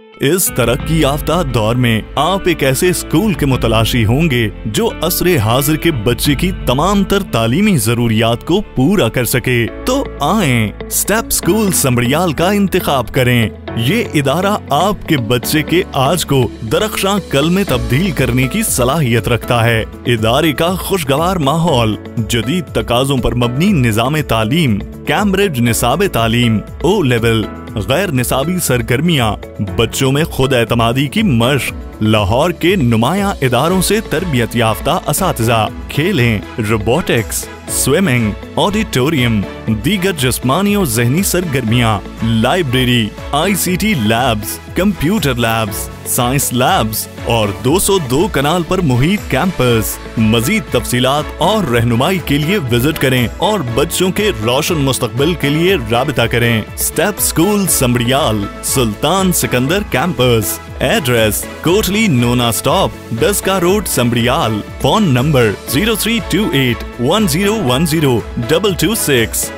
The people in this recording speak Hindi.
Yeah. इस तरक्की याफ्ता दौर में आप एक ऐसे स्कूल के मुतलाशी होंगे जो असरे हाजिर के बच्चे की तमाम तर तालीमी जरूरियात को पूरा कर सके। तो आए, स्टेप स्कूल समड़ियाल का इंतखाब करें। ये इदारा आपके बच्चे के आज को दरख्शां कल में तब्दील करने की सलाहियत रखता है। इदारे का खुशगवार माहौल, जदीद तकाजों पर मबनी निज़ाम तालीम, कैम्ब्रिज निसाब तालीम, ओ लेवल, गैर निसाबी सरगर्मियाँ, बच्चों में खुद एतमादी की मश्क लाहौर के नुमाया इदारों से तरबियत याफ्ता इस खेलें रोबोटिक्स स्विमिंग ऑडिटोरियम दीगर जस्मानी और जहनी सरगर्मियाँ। Library ICT labs computer labs science labs और 202 कनाल पर मुहित कैंपस मजीद तफसीलात और रहनुमाई के लिए विज़िट करें और बच्चों के रोशन मुस्तकबिल के लिए रबता करें। Step school Samrial Sultan Sikandar campus address Kotli Nona stop Daska road Sambrial phone number zero three two eight one zero one zero double two six